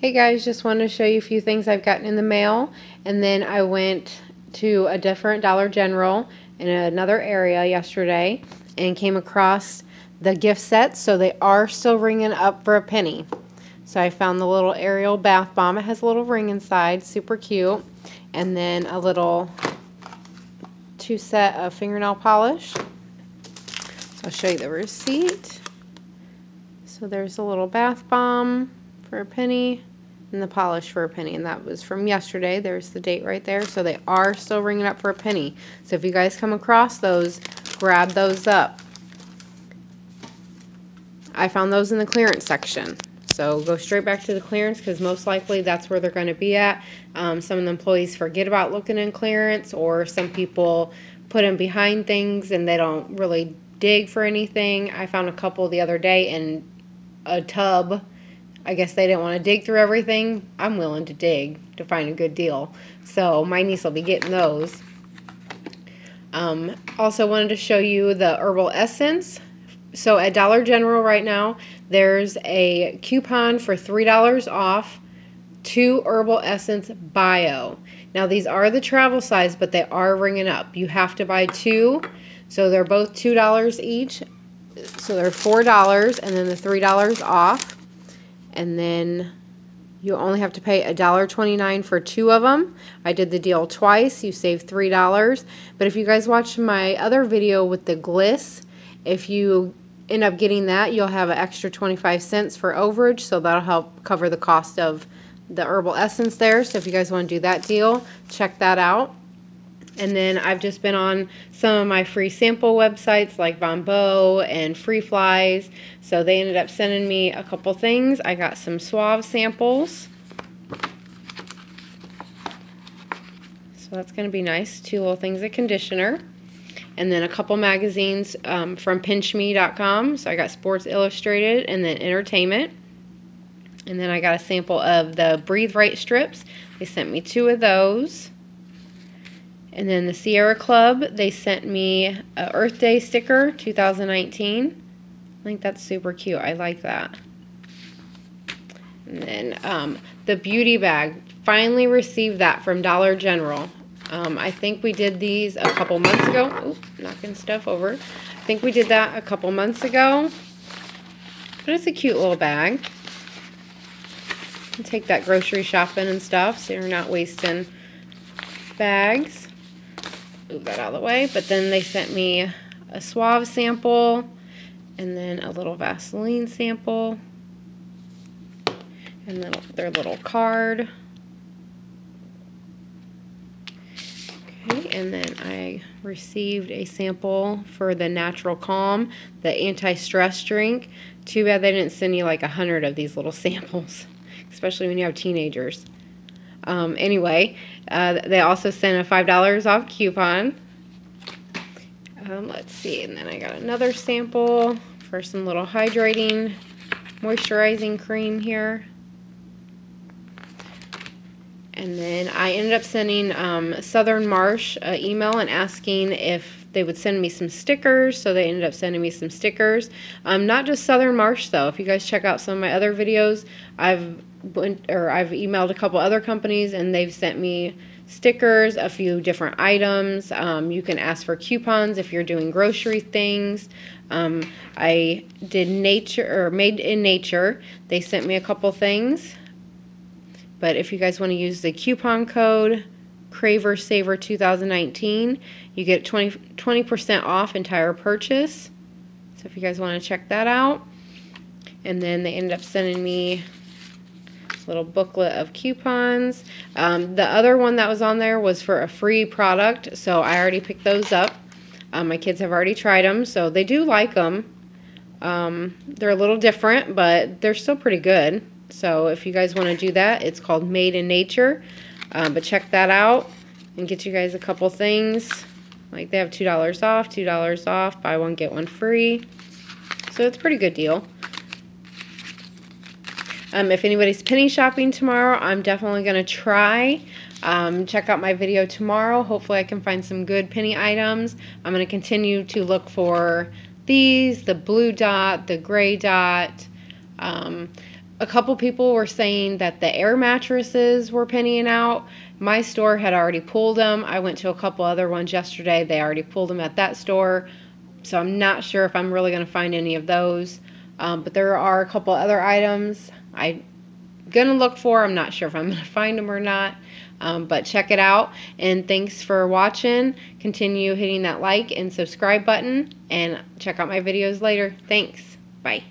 Hey guys, just wanted to show you a few things I've gotten in the mail and then I went to a different Dollar General in another area yesterday and came across the gift sets so they are still ringing up for a penny. So I found the little Ariel bath bomb. It has a little ring inside, super cute. And then a little two set of fingernail polish. So I'll show you the receipt. So there's a little bath bomb for a penny and the polish for a penny and that was from yesterday. There's the date right there so they are still ringing up for a penny. So if you guys come across those grab those up. I found those in the clearance section. So go straight back to the clearance because most likely that's where they're going to be at. Um, some of the employees forget about looking in clearance or some people put them behind things and they don't really dig for anything. I found a couple the other day in a tub I guess they didn't want to dig through everything. I'm willing to dig to find a good deal. So my niece will be getting those. Um, also wanted to show you the herbal essence. So at Dollar General right now, there's a coupon for $3 off two herbal essence bio. Now these are the travel size, but they are ringing up. You have to buy two. So they're both $2 each. So they're $4 and then the $3 off and then you only have to pay $1.29 for two of them. I did the deal twice. You save $3. But if you guys watch my other video with the Gliss, if you end up getting that, you'll have an extra 25 cents for overage, so that'll help cover the cost of the herbal essence there. So if you guys want to do that deal, check that out. And then I've just been on some of my free sample websites like Vonbeau and Freeflys. So they ended up sending me a couple things. I got some Suave samples. So that's going to be nice. Two little things of conditioner. And then a couple magazines um, from pinchme.com. So I got Sports Illustrated and then Entertainment. And then I got a sample of the Breathe Right strips. They sent me two of those. And then the Sierra Club, they sent me a Earth Day sticker 2019. I think that's super cute. I like that. And then um, the beauty bag. Finally received that from Dollar General. Um, I think we did these a couple months ago. Oop, knocking stuff over. I think we did that a couple months ago. But it's a cute little bag. take that grocery shopping and stuff so you're not wasting bags move that out of the way. But then they sent me a Suave sample and then a little Vaseline sample and then their little card. Okay, and then I received a sample for the Natural Calm, the anti-stress drink. Too bad they didn't send you like a hundred of these little samples, especially when you have teenagers. Um, anyway, uh, they also sent a $5 off coupon. Um, let's see, and then I got another sample for some little hydrating, moisturizing cream here. And then I ended up sending um, Southern Marsh an email and asking if they would send me some stickers. So they ended up sending me some stickers. Um, not just Southern Marsh though. If you guys check out some of my other videos, I've or I've emailed a couple other companies and they've sent me stickers, a few different items. Um, you can ask for coupons if you're doing grocery things. Um, I did nature or made in nature. They sent me a couple things. But if you guys want to use the coupon code Craver Saver 2019, you get 20 percent off entire purchase. So if you guys want to check that out. And then they ended up sending me little booklet of coupons. Um, the other one that was on there was for a free product, so I already picked those up. Um, my kids have already tried them, so they do like them. Um, they're a little different, but they're still pretty good. So if you guys want to do that, it's called Made in Nature. Um, but check that out and get you guys a couple things. Like they have $2 off, $2 off, buy one, get one free. So it's a pretty good deal. Um, if anybody's penny shopping tomorrow, I'm definitely going to try. Um, check out my video tomorrow. Hopefully I can find some good penny items. I'm going to continue to look for these, the blue dot, the gray dot. Um, a couple people were saying that the air mattresses were pennying out. My store had already pulled them. I went to a couple other ones yesterday. They already pulled them at that store. So I'm not sure if I'm really going to find any of those. Um, but there are a couple other items I'm going to look for. I'm not sure if I'm going to find them or not. Um, but check it out. And thanks for watching. Continue hitting that like and subscribe button. And check out my videos later. Thanks. Bye.